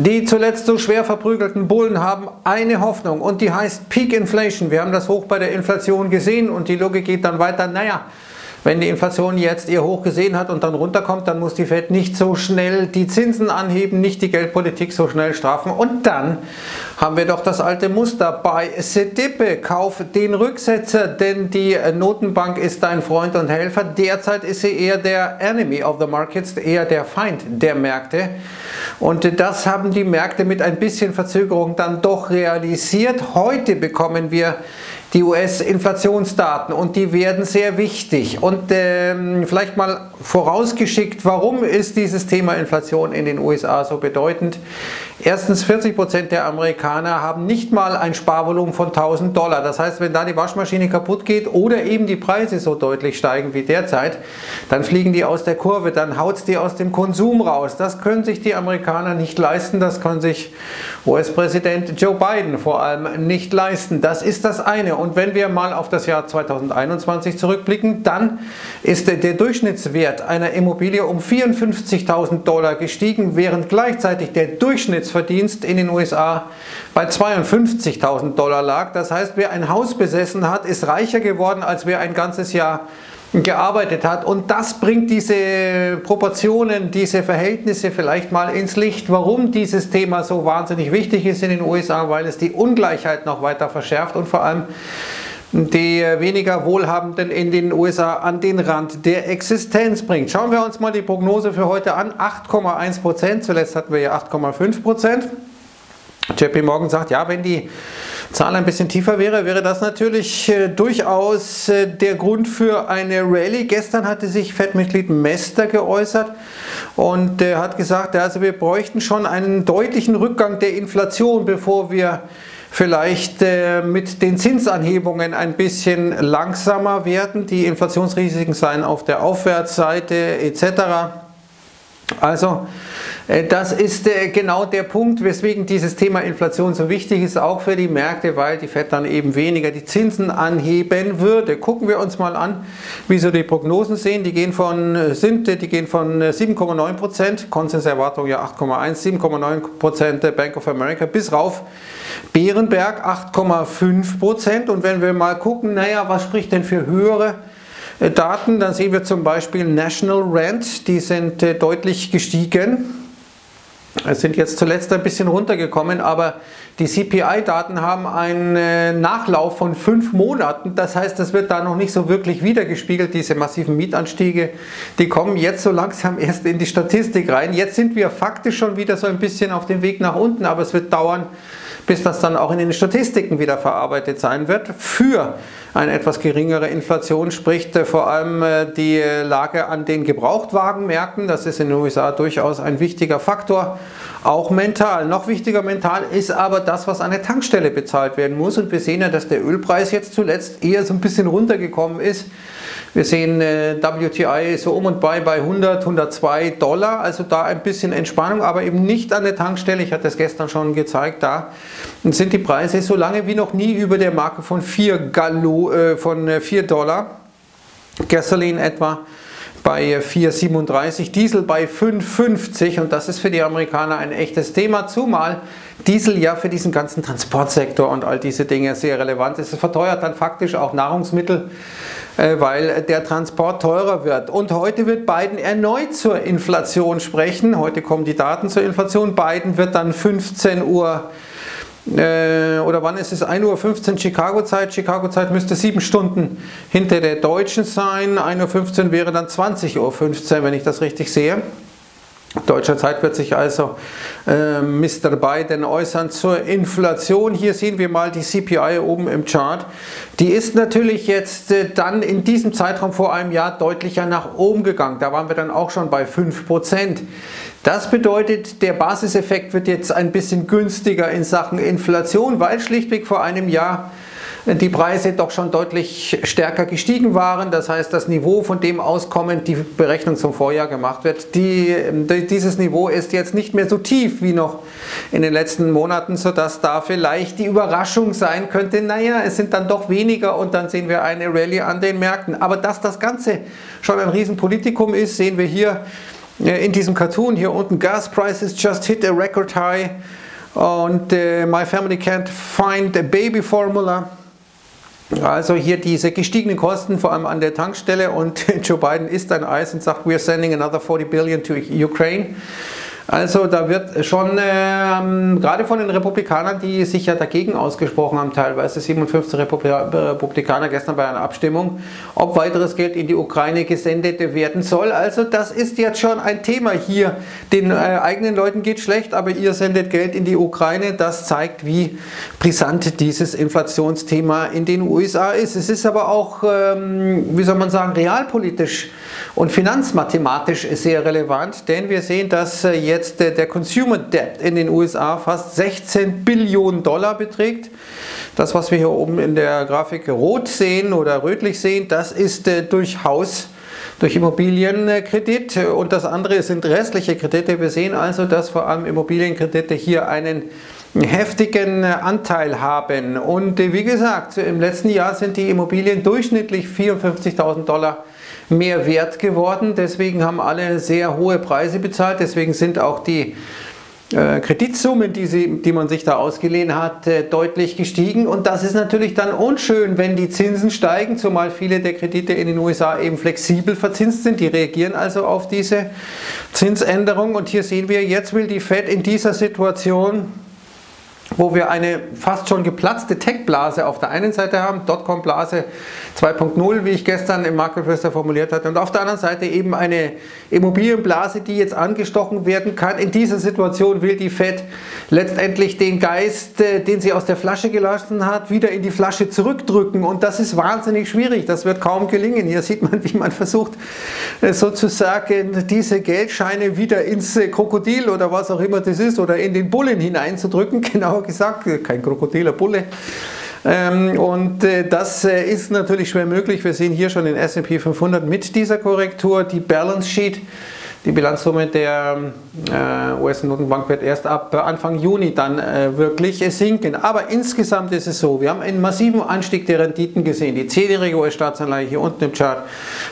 Die zuletzt so schwer verprügelten Bullen haben eine Hoffnung und die heißt Peak Inflation. Wir haben das hoch bei der Inflation gesehen und die Logik geht dann weiter, naja, wenn die Inflation jetzt ihr Hoch gesehen hat und dann runterkommt, dann muss die Fed nicht so schnell die Zinsen anheben, nicht die Geldpolitik so schnell strafen. Und dann haben wir doch das alte Muster bei Sedippe. Kauf den Rücksetzer, denn die Notenbank ist dein Freund und Helfer. Derzeit ist sie eher der Enemy of the Markets, eher der Feind der Märkte. Und das haben die Märkte mit ein bisschen Verzögerung dann doch realisiert. Heute bekommen wir die US-Inflationsdaten und die werden sehr wichtig. Und ähm, vielleicht mal vorausgeschickt, warum ist dieses Thema Inflation in den USA so bedeutend? Erstens, 40 Prozent der Amerikaner haben nicht mal ein Sparvolumen von 1000 Dollar. Das heißt, wenn da die Waschmaschine kaputt geht oder eben die Preise so deutlich steigen wie derzeit, dann fliegen die aus der Kurve, dann haut die aus dem Konsum raus. Das können sich die Amerikaner nicht leisten, das können sich US-Präsident Joe Biden vor allem nicht leisten. Das ist das eine. Und wenn wir mal auf das Jahr 2021 zurückblicken, dann ist der Durchschnittswert einer Immobilie um 54.000 Dollar gestiegen, während gleichzeitig der Durchschnitts Durchschnittsverdienst in den USA bei 52.000 Dollar lag. Das heißt, wer ein Haus besessen hat, ist reicher geworden, als wer ein ganzes Jahr gearbeitet hat. Und das bringt diese Proportionen, diese Verhältnisse vielleicht mal ins Licht, warum dieses Thema so wahnsinnig wichtig ist in den USA, weil es die Ungleichheit noch weiter verschärft und vor allem die weniger Wohlhabenden in den USA an den Rand der Existenz bringt. Schauen wir uns mal die Prognose für heute an. 8,1 Prozent, zuletzt hatten wir ja 8,5 Prozent. JP Morgan sagt, ja, wenn die Zahl ein bisschen tiefer wäre, wäre das natürlich äh, durchaus äh, der Grund für eine Rallye. Gestern hatte sich Fed-Mitglied Mester geäußert und er hat gesagt, also wir bräuchten schon einen deutlichen Rückgang der Inflation, bevor wir vielleicht äh, mit den Zinsanhebungen ein bisschen langsamer werden. Die Inflationsrisiken seien auf der Aufwärtsseite etc. Also äh, das ist äh, genau der Punkt, weswegen dieses Thema Inflation so wichtig ist, auch für die Märkte, weil die FED dann eben weniger die Zinsen anheben würde. Gucken wir uns mal an, wie so die Prognosen sehen. Die gehen von, äh, von 7,9 Prozent, Konsenserwartung ja 8,1, 7,9 Prozent Bank of America bis rauf Bärenberg 8,5 Prozent. Und wenn wir mal gucken, naja, was spricht denn für höhere Daten, dann sehen wir zum Beispiel National Rent, die sind deutlich gestiegen. Es sind jetzt zuletzt ein bisschen runtergekommen, aber die CPI-Daten haben einen Nachlauf von fünf Monaten. Das heißt, das wird da noch nicht so wirklich wiedergespiegelt, diese massiven Mietanstiege. Die kommen jetzt so langsam erst in die Statistik rein. Jetzt sind wir faktisch schon wieder so ein bisschen auf dem Weg nach unten, aber es wird dauern, bis das dann auch in den Statistiken wieder verarbeitet sein wird. Für eine etwas geringere Inflation spricht äh, vor allem äh, die Lage an den Gebrauchtwagenmärkten. Das ist in den USA durchaus ein wichtiger Faktor, auch mental. Noch wichtiger mental ist aber das, was an der Tankstelle bezahlt werden muss. Und wir sehen ja, dass der Ölpreis jetzt zuletzt eher so ein bisschen runtergekommen ist. Wir sehen äh, WTI so um und bei bei 100, 102 Dollar, also da ein bisschen Entspannung, aber eben nicht an der Tankstelle. Ich hatte es gestern schon gezeigt, da sind die Preise so lange wie noch nie über der Marke von 4, Gallo, äh, von 4 äh, Dollar. Gasoline etwa bei 4,37, Diesel bei 5,50 und das ist für die Amerikaner ein echtes Thema, zumal Diesel ja für diesen ganzen Transportsektor und all diese Dinge sehr relevant ist. Es verteuert dann faktisch auch Nahrungsmittel, äh, weil der Transport teurer wird. Und heute wird Biden erneut zur Inflation sprechen. Heute kommen die Daten zur Inflation. Biden wird dann 15 Uhr äh, oder wann ist es? 1.15 Uhr Chicago-Zeit. Chicago-Zeit müsste sieben Stunden hinter der deutschen sein. 1.15 Uhr wäre dann 20.15 Uhr, wenn ich das richtig sehe. Deutscher Zeit wird sich also äh, Mr. Biden äußern zur Inflation. Hier sehen wir mal die CPI oben im Chart. Die ist natürlich jetzt äh, dann in diesem Zeitraum vor einem Jahr deutlicher nach oben gegangen. Da waren wir dann auch schon bei 5%. Das bedeutet, der Basiseffekt wird jetzt ein bisschen günstiger in Sachen Inflation, weil schlichtweg vor einem Jahr die Preise doch schon deutlich stärker gestiegen waren. Das heißt, das Niveau, von dem auskommend die Berechnung zum Vorjahr gemacht wird, die, dieses Niveau ist jetzt nicht mehr so tief wie noch in den letzten Monaten, sodass da vielleicht die Überraschung sein könnte, naja, es sind dann doch weniger und dann sehen wir eine Rallye an den Märkten. Aber dass das Ganze schon ein Riesenpolitikum ist, sehen wir hier äh, in diesem Cartoon hier unten, Gas prices just hit a record high und äh, my family can't find a baby formula. Also hier diese gestiegenen Kosten, vor allem an der Tankstelle und Joe Biden isst ein Eis und sagt, we are sending another 40 billion to Ukraine. Also da wird schon ähm, gerade von den Republikanern, die sich ja dagegen ausgesprochen haben, teilweise 57 Republikaner gestern bei einer Abstimmung, ob weiteres Geld in die Ukraine gesendet werden soll. Also das ist jetzt schon ein Thema hier. Den äh, eigenen Leuten geht schlecht, aber ihr sendet Geld in die Ukraine. Das zeigt, wie brisant dieses Inflationsthema in den USA ist. Es ist aber auch, ähm, wie soll man sagen, realpolitisch und finanzmathematisch sehr relevant, denn wir sehen, dass äh, jetzt der Consumer Debt in den USA fast 16 Billionen Dollar beträgt. Das, was wir hier oben in der Grafik rot sehen oder rötlich sehen, das ist äh, durch Haus durch Immobilienkredit und das andere sind restliche Kredite. Wir sehen also, dass vor allem Immobilienkredite hier einen heftigen Anteil haben. Und äh, wie gesagt, im letzten Jahr sind die Immobilien durchschnittlich 54.000 Dollar mehr wert geworden. Deswegen haben alle sehr hohe Preise bezahlt. Deswegen sind auch die äh, Kreditsummen, die, sie, die man sich da ausgeliehen hat, äh, deutlich gestiegen. Und das ist natürlich dann unschön, wenn die Zinsen steigen, zumal viele der Kredite in den USA eben flexibel verzinst sind. Die reagieren also auf diese Zinsänderung. Und hier sehen wir, jetzt will die Fed in dieser Situation wo wir eine fast schon geplatzte Tech-Blase auf der einen Seite haben, Dotcom-Blase 2.0, wie ich gestern im Marketplacer formuliert hatte, und auf der anderen Seite eben eine Immobilienblase, die jetzt angestochen werden kann. In dieser Situation will die Fed letztendlich den Geist, äh, den sie aus der Flasche gelassen hat, wieder in die Flasche zurückdrücken. Und das ist wahnsinnig schwierig. Das wird kaum gelingen. Hier sieht man, wie man versucht, äh, sozusagen diese Geldscheine wieder ins Krokodil oder was auch immer das ist oder in den Bullen hineinzudrücken. Genauer gesagt, kein Krokodiler Bulle. Ähm, und äh, das äh, ist natürlich schwer möglich. Wir sehen hier schon den S&P 500 mit dieser Korrektur. Die Balance Sheet, die Bilanzsumme der äh, US-Notenbank wird erst ab Anfang Juni dann wirklich sinken. Aber insgesamt ist es so, wir haben einen massiven Anstieg der Renditen gesehen. Die 10-jährige US-Staatsanleihe hier unten im Chart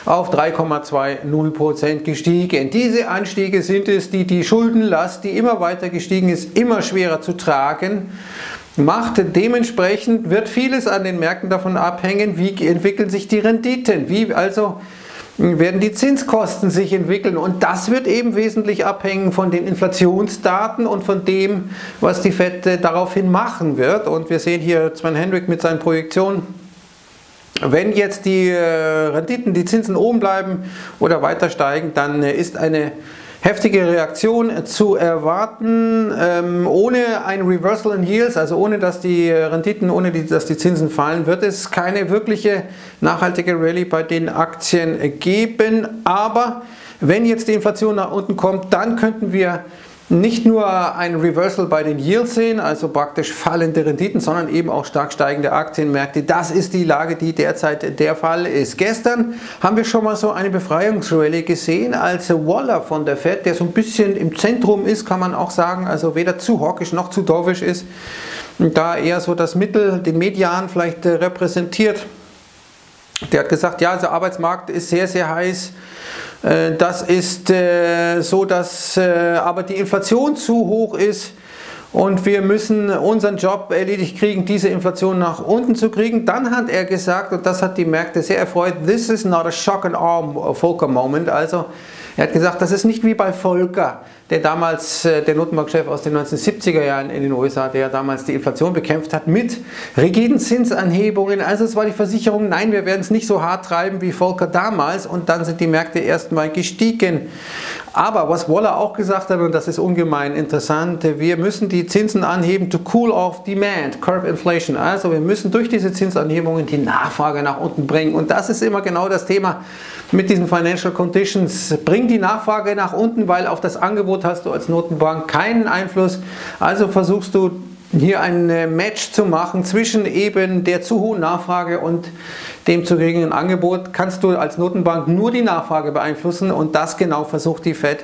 auf 3,20% gestiegen. Diese Anstiege sind es, die die Schuldenlast, die immer weiter gestiegen ist, immer schwerer zu tragen macht. Dementsprechend wird vieles an den Märkten davon abhängen, wie entwickeln sich die Renditen, wie also werden die Zinskosten sich entwickeln und das wird eben wesentlich abhängen von den Inflationsdaten und von dem, was die FED äh, daraufhin machen wird. Und wir sehen hier Sven Hendrick mit seinen Projektionen. Wenn jetzt die äh, Renditen, die Zinsen oben bleiben oder weiter steigen, dann äh, ist eine heftige Reaktion zu erwarten, ähm, ohne ein Reversal in Yields, also ohne dass die Renditen, ohne die, dass die Zinsen fallen, wird es keine wirkliche nachhaltige Rallye bei den Aktien geben. Aber wenn jetzt die Inflation nach unten kommt, dann könnten wir nicht nur ein Reversal bei den Yields sehen, also praktisch fallende Renditen, sondern eben auch stark steigende Aktienmärkte. Das ist die Lage, die derzeit der Fall ist. Gestern haben wir schon mal so eine Befreiungsrallye gesehen, als Waller von der Fed, der so ein bisschen im Zentrum ist, kann man auch sagen, also weder zu hawkisch noch zu dovish ist, da eher so das Mittel, den Median vielleicht äh, repräsentiert. Der hat gesagt, ja, der Arbeitsmarkt ist sehr, sehr heiß. Äh, das ist äh, so, dass äh, aber die Inflation zu hoch ist und wir müssen unseren Job erledigt kriegen, diese Inflation nach unten zu kriegen. Dann hat er gesagt, und das hat die Märkte sehr erfreut, this is not a shock and arm Volker moment. Also er hat gesagt, das ist nicht wie bei Volker, der damals, äh, der Notenbankchef aus den 1970er Jahren in den USA, der damals die Inflation bekämpft hat mit rigiden Zinsanhebungen. Also es war die Versicherung, nein, wir werden es nicht so hart treiben wie Volker damals und dann sind die Märkte erstmal gestiegen. Aber was Waller auch gesagt hat, und das ist ungemein interessant, wir müssen die Zinsen anheben to cool off demand, curb inflation. Also wir müssen durch diese Zinsanhebungen die Nachfrage nach unten bringen und das ist immer genau das Thema mit diesen Financial Conditions. Bring die Nachfrage nach unten, weil auf das Angebot hast du als Notenbank keinen Einfluss. Also versuchst du hier ein Match zu machen zwischen eben der zu hohen Nachfrage und dem zu geringen Angebot, kannst du als Notenbank nur die Nachfrage beeinflussen und das genau versucht die Fed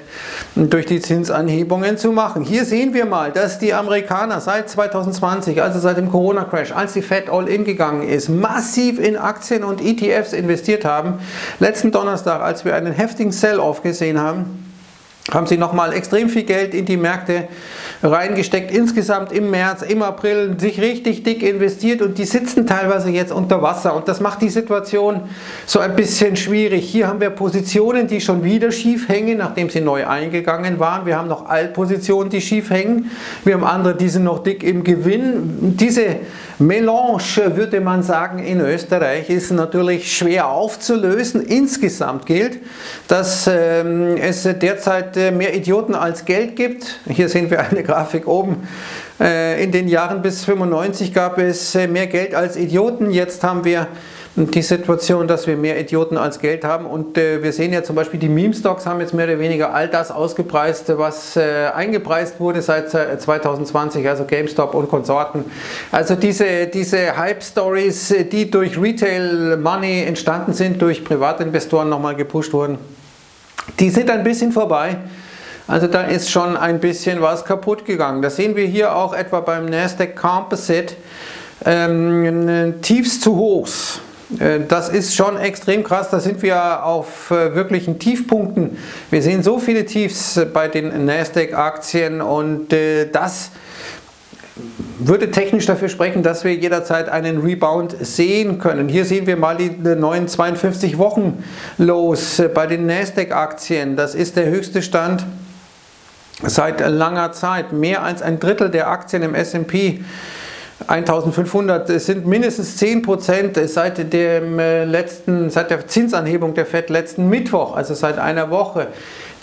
durch die Zinsanhebungen zu machen. Hier sehen wir mal, dass die Amerikaner seit 2020, also seit dem Corona-Crash, als die Fed all-in gegangen ist, massiv in Aktien und ETFs investiert haben. Letzten Donnerstag, als wir einen heftigen Sell-off gesehen haben, haben sie nochmal extrem viel Geld in die Märkte reingesteckt, insgesamt im März, im April, sich richtig dick investiert und die sitzen teilweise jetzt unter Wasser und das macht die Situation so ein bisschen schwierig. Hier haben wir Positionen, die schon wieder schief hängen, nachdem sie neu eingegangen waren. Wir haben noch Altpositionen, die schief hängen. Wir haben andere, die sind noch dick im Gewinn. Diese Melange, würde man sagen, in Österreich ist natürlich schwer aufzulösen. Insgesamt gilt, dass ähm, es derzeit äh, mehr Idioten als Geld gibt. Hier sehen wir eine Grafik oben. Äh, in den Jahren bis 95 gab es äh, mehr Geld als Idioten. Jetzt haben wir die Situation, dass wir mehr Idioten als Geld haben. Und äh, wir sehen ja zum Beispiel, die Meme-Stocks haben jetzt mehr oder weniger all das ausgepreist, was äh, eingepreist wurde seit 2020, also GameStop und Konsorten. Also diese, diese Hype-Stories, die durch Retail-Money entstanden sind, durch Privatinvestoren nochmal gepusht wurden, die sind ein bisschen vorbei. Also da ist schon ein bisschen was kaputt gegangen. Das sehen wir hier auch etwa beim Nasdaq Composite. Ähm, Tiefs zu Hochs. Äh, das ist schon extrem krass. Da sind wir auf äh, wirklichen Tiefpunkten. Wir sehen so viele Tiefs bei den Nasdaq-Aktien und äh, das würde technisch dafür sprechen, dass wir jederzeit einen Rebound sehen können. Hier sehen wir mal die neuen 52 Wochen los bei den Nasdaq-Aktien. Das ist der höchste Stand seit langer Zeit. Mehr als ein Drittel der Aktien im S&P 1500 es sind mindestens 10 Prozent seit, dem äh, letzten, seit der Zinsanhebung der FED letzten Mittwoch, also seit einer Woche.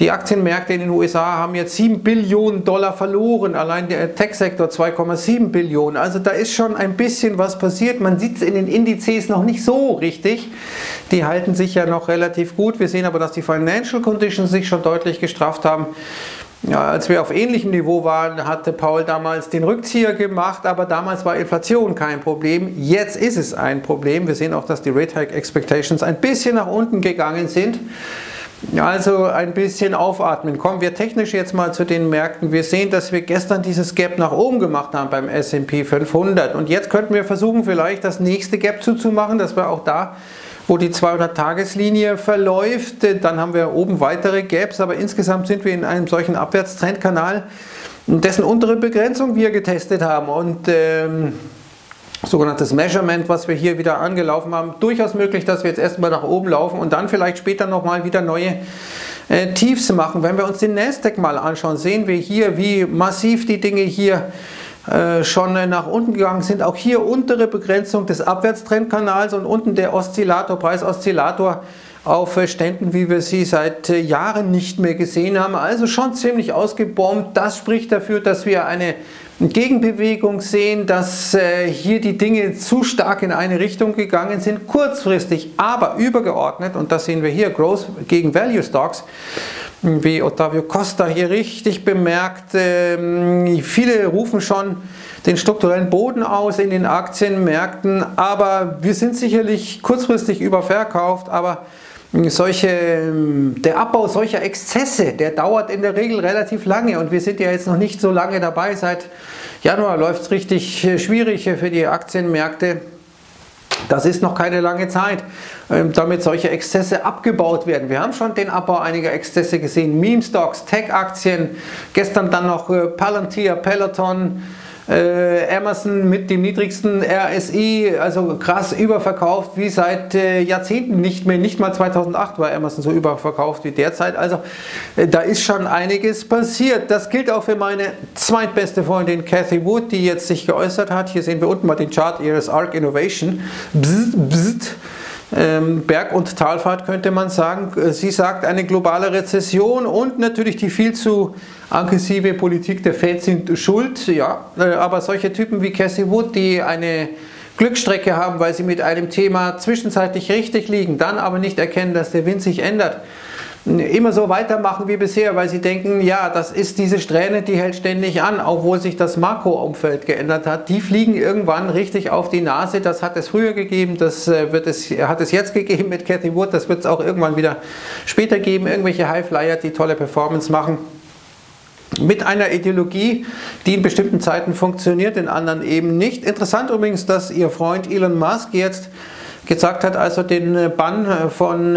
Die Aktienmärkte in den USA haben jetzt 7 Billionen Dollar verloren, allein der Tech-Sektor 2,7 Billionen. Also da ist schon ein bisschen was passiert. Man sieht es in den Indizes noch nicht so richtig. Die halten sich ja noch relativ gut. Wir sehen aber, dass die Financial Conditions sich schon deutlich gestrafft haben. Ja, als wir auf ähnlichem Niveau waren, hatte Paul damals den Rückzieher gemacht, aber damals war Inflation kein Problem. Jetzt ist es ein Problem. Wir sehen auch, dass die Rate Hike Expectations ein bisschen nach unten gegangen sind. Also ein bisschen aufatmen. Kommen wir technisch jetzt mal zu den Märkten. Wir sehen, dass wir gestern dieses Gap nach oben gemacht haben beim S&P 500 und jetzt könnten wir versuchen, vielleicht das nächste Gap zuzumachen, dass wir auch da wo die 200-Tageslinie verläuft. Dann haben wir oben weitere Gaps, aber insgesamt sind wir in einem solchen Abwärtstrendkanal, dessen untere Begrenzung wir getestet haben. Und ähm, sogenanntes Measurement, was wir hier wieder angelaufen haben, durchaus möglich, dass wir jetzt erstmal nach oben laufen und dann vielleicht später nochmal wieder neue äh, Tiefs machen. Wenn wir uns den Nasdaq mal anschauen, sehen wir hier, wie massiv die Dinge hier äh, schon nach unten gegangen sind. Auch hier untere Begrenzung des Abwärtstrendkanals und unten der Oszillator, Preisoszillator auf Ständen, wie wir sie seit äh, Jahren nicht mehr gesehen haben. Also schon ziemlich ausgebombt. Das spricht dafür, dass wir eine Gegenbewegung sehen, dass äh, hier die Dinge zu stark in eine Richtung gegangen sind, kurzfristig, aber übergeordnet, und das sehen wir hier, Growth gegen Value Stocks, wie Ottavio Costa hier richtig bemerkt, äh, viele rufen schon den strukturellen Boden aus in den Aktienmärkten, aber wir sind sicherlich kurzfristig überverkauft, aber solche, der Abbau solcher Exzesse, der dauert in der Regel relativ lange und wir sind ja jetzt noch nicht so lange dabei. Seit Januar läuft es richtig schwierig für die Aktienmärkte. Das ist noch keine lange Zeit, ähm, damit solche Exzesse abgebaut werden. Wir haben schon den Abbau einiger Exzesse gesehen. Meme Stocks, Tech-Aktien, gestern dann noch äh, Palantir, Peloton, äh, Amazon mit dem niedrigsten RSI, also krass überverkauft wie seit äh, Jahrzehnten nicht mehr. Nicht mal 2008 war Amazon so überverkauft wie derzeit. Also äh, da ist schon einiges passiert. Das gilt auch für meine zweitbeste Freundin Cathy Wood, die jetzt sich geäußert hat. Hier sehen wir unten mal den Chart ihres ARC Innovation. Bzzt, bzzt. Ähm, Berg- und Talfahrt könnte man sagen. Sie sagt, eine globale Rezession und natürlich die viel zu aggressive Politik der Fed sind schuld. Ja, äh, aber solche Typen wie Cassie Wood, die eine Glücksstrecke haben, weil sie mit einem Thema zwischenzeitlich richtig liegen, dann aber nicht erkennen, dass der Wind sich ändert, immer so weitermachen wie bisher, weil sie denken, ja, das ist diese Strähne, die hält ständig an, obwohl sich das Makroumfeld geändert hat. Die fliegen irgendwann richtig auf die Nase. Das hat es früher gegeben, das äh, wird es, hat es jetzt gegeben mit Cathy Wood, das wird es auch irgendwann wieder später geben. Irgendwelche Highflyer, die tolle Performance machen. Mit einer Ideologie, die in bestimmten Zeiten funktioniert, in anderen eben nicht. Interessant übrigens, dass Ihr Freund Elon Musk jetzt gesagt hat, also den Bann von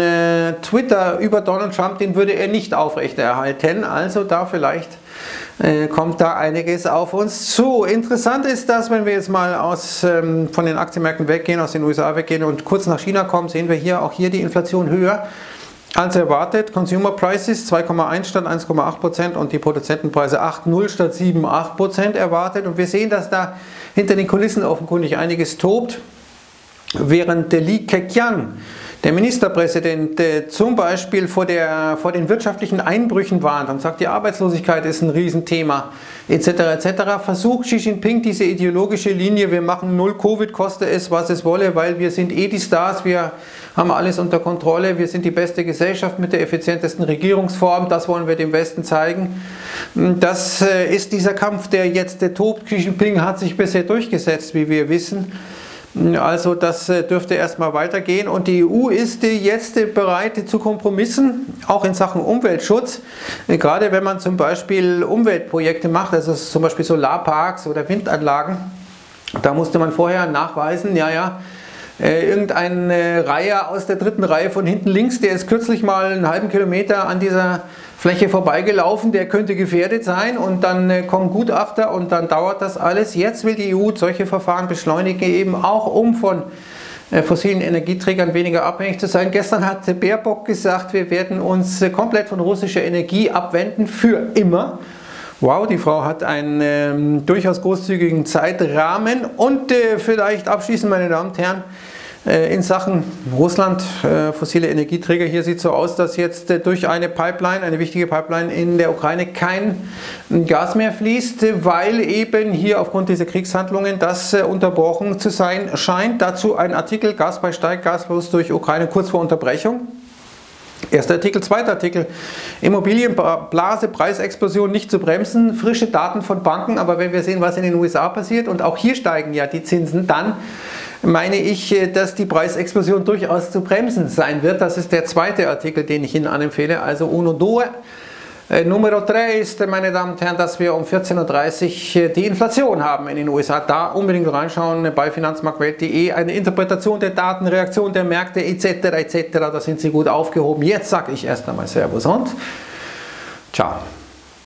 Twitter über Donald Trump, den würde er nicht aufrechterhalten. Also da vielleicht kommt da einiges auf uns zu. Interessant ist das, wenn wir jetzt mal aus, ähm, von den Aktienmärkten weggehen, aus den USA weggehen und kurz nach China kommen, sehen wir hier auch hier die Inflation höher als erwartet. Consumer Prices 2,1 statt 1,8 Prozent und die Produzentenpreise 8,0 statt 7,8 Prozent erwartet. Und wir sehen, dass da hinter den Kulissen offenkundig einiges tobt, während Li Keqiang der Ministerpräsident äh, zum Beispiel vor, der, vor den wirtschaftlichen Einbrüchen warnt und sagt, die Arbeitslosigkeit ist ein Riesenthema, etc., etc., versucht Xi Jinping diese ideologische Linie, wir machen null Covid, koste es, was es wolle, weil wir sind eh die Stars, wir haben alles unter Kontrolle, wir sind die beste Gesellschaft mit der effizientesten Regierungsform, das wollen wir dem Westen zeigen. Das äh, ist dieser Kampf, der jetzt tobt. Xi Jinping hat sich bisher durchgesetzt, wie wir wissen. Also das äh, dürfte erstmal weitergehen und die EU ist jetzt bereit zu Kompromissen, auch in Sachen Umweltschutz. Gerade wenn man zum Beispiel Umweltprojekte macht, also zum Beispiel Solarparks oder Windanlagen, da musste man vorher nachweisen, ja, ja, äh, irgendeine Reihe aus der dritten Reihe von hinten links, der ist kürzlich mal einen halben Kilometer an dieser Fläche vorbeigelaufen, der könnte gefährdet sein und dann äh, kommen Gutachter und dann dauert das alles. Jetzt will die EU solche Verfahren beschleunigen, eben auch um von äh, fossilen Energieträgern weniger abhängig zu sein. Gestern hat Baerbock gesagt, wir werden uns äh, komplett von russischer Energie abwenden, für immer. Wow, die Frau hat einen ähm, durchaus großzügigen Zeitrahmen und äh, vielleicht abschließend, meine Damen und Herren, äh, in Sachen Russland, äh, fossile Energieträger, hier sieht so aus, dass jetzt äh, durch eine Pipeline, eine wichtige Pipeline in der Ukraine kein Gas mehr fließt, weil eben hier aufgrund dieser Kriegshandlungen das unterbrochen zu sein scheint. Dazu ein Artikel, Gas bei Steig, gaslos durch Ukraine, kurz vor Unterbrechung. Erster Artikel, zweiter Artikel. Immobilienblase, Preisexplosion nicht zu bremsen, frische Daten von Banken, aber wenn wir sehen, was in den USA passiert und auch hier steigen ja die Zinsen, dann meine ich, äh, dass die Preisexplosion durchaus zu bremsen sein wird. Das ist der zweite Artikel, den ich Ihnen anempfehle. Also uno due. Äh, Nummer 3 ist, meine Damen und Herren, dass wir um 14.30 Uhr äh, die Inflation haben in den USA. Da unbedingt reinschauen bei finanzmarktwelt.de. Eine Interpretation der Daten, Reaktion der Märkte etc. etc. Da sind Sie gut aufgehoben. Jetzt sage ich erst einmal Servus und ciao.